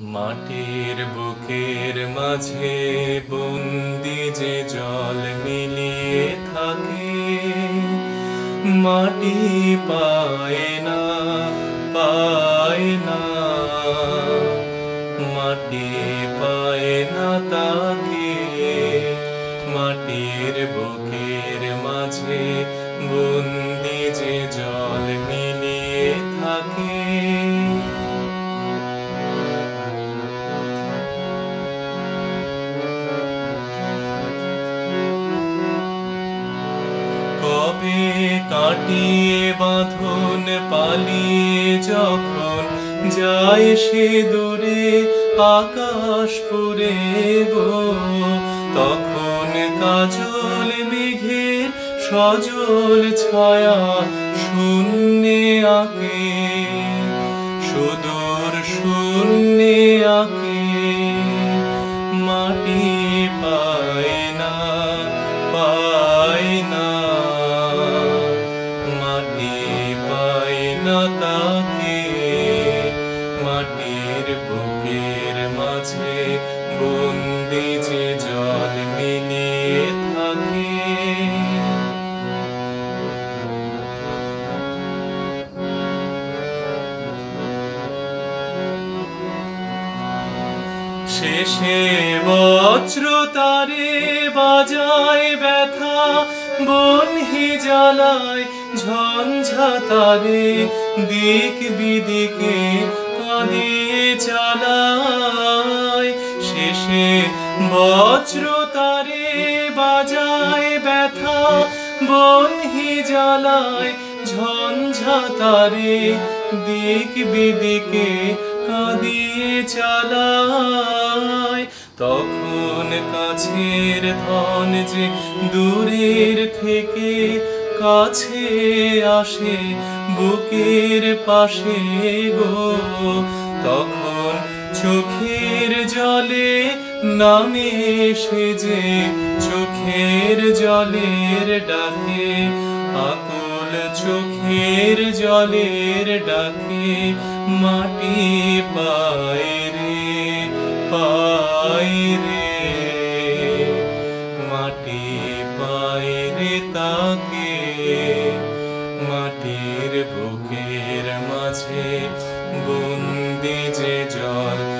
মাটির বুকের মাঝে বন্দি যে জল মিলিয়ে থাকে, মাটি পায় না পায় না। মাটি পায় না তাকে, মাটির বুকের মাঝে বন্দি যে জল কাটিয়ে বাঁধন, পালিয়ে যখন যায় সে দূরে, আকাশ গো। তখন কাজল মেঘের সজল ছায়া শূন্যে আঁকে। সুদূর শূন্যে আঁকে। মাটি পায় না মাটির বুকের মাঝে বন্দি যে জল মিলিয়ে শেষে বজ্র তারে বাজায় ব্যথা বনহি জ্বালায় ঝঞ্ঝা তারে, দিক বিদিকে কাঁদিয়ে চালায়। শেষে বজ্র তারে বাজায় ব্যথা বনহি জ্বালায় ঝঞ্ঝা তারে, দিক বিদিকে কাঁদিয়ে চালায়। তখন কাছের ধন যে দূরের থেকে কাছে আসে, বুকের পাশে গো। তখন চোখের জলে নামে সে যে চোখের জলের ডাকে আকুল চোখের জলের ডাকে, মাটি পায় রে পায় রে মাটি পায় রে তাকে, মাটির বুকের মাঝে বন্দি যে জল